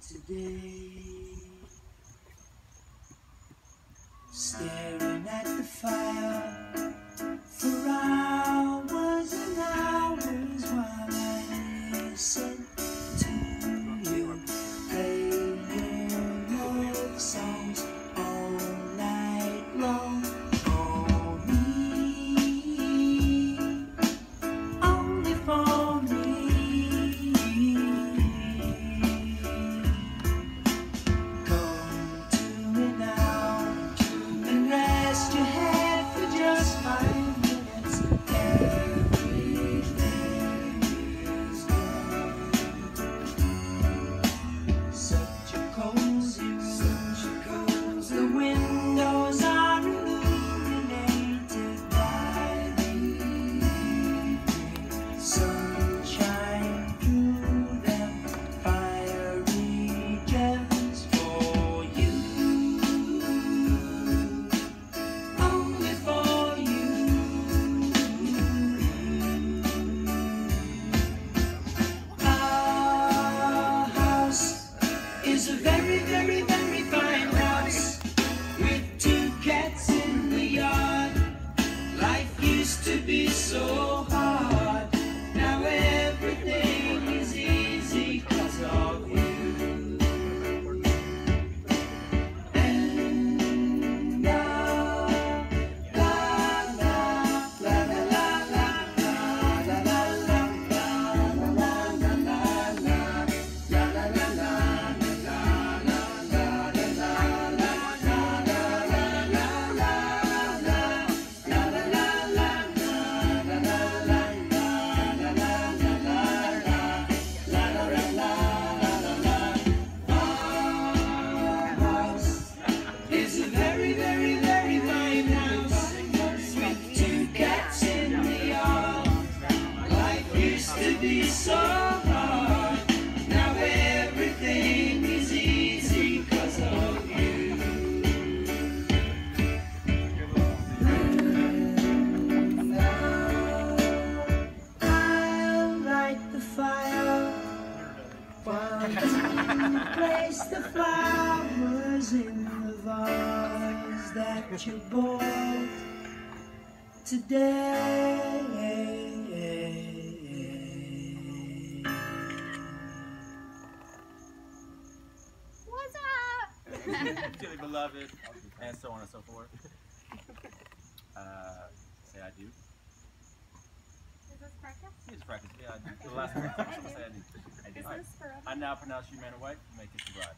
today. Staring at the fire for hours be so hard. Now everything is easy 'cause of you. I'll light the fire place the flowers in the vase that you bought today. dearly beloved, and so on and so forth. Uh, say I do. Is this practice? You just practice. Yeah, I do. The last one. I'm gonna say I do. I do. Is All right. this forever? I now pronounce you man or wife. You may kiss the bride.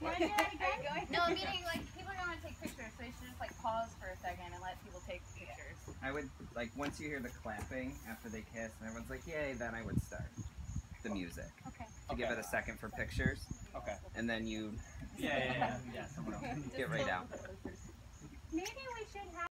No, meaning like people are gonna take pictures, so you should just like pause for a second and let people take pictures. I would like once you hear the clapping after they kiss and everyone's like, "Yay!" Then I would start the music Okay. to give it a second for pictures, Okay. and then you Yeah, yeah, yeah. yeah someone else. get right out. Maybe we should have.